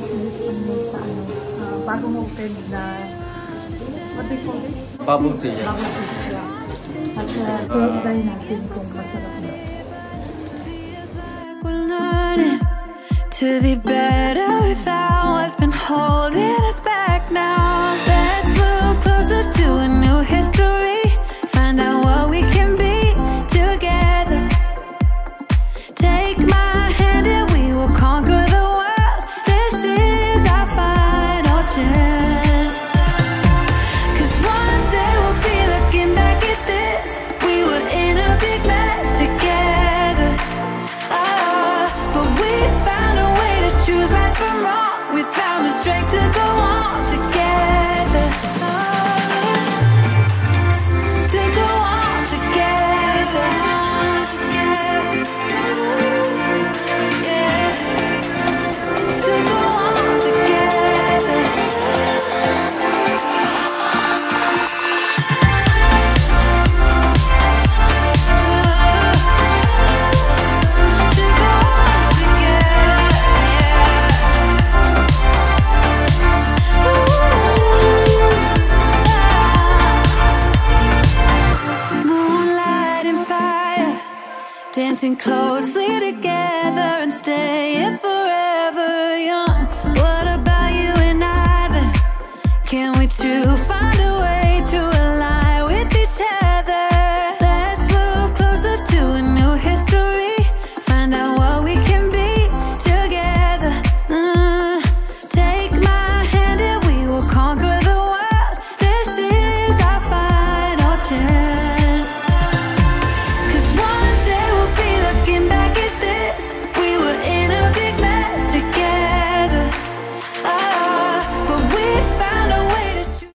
sa ano, uh, open na what do you call it? Bubble tea. Bubble tea, yeah. At uh, try natin kung masarap na. To be better without what's been holding choose right from wrong. We found the strength to go on dancing closely together and staying forever young. What about you and I then? Can we two find?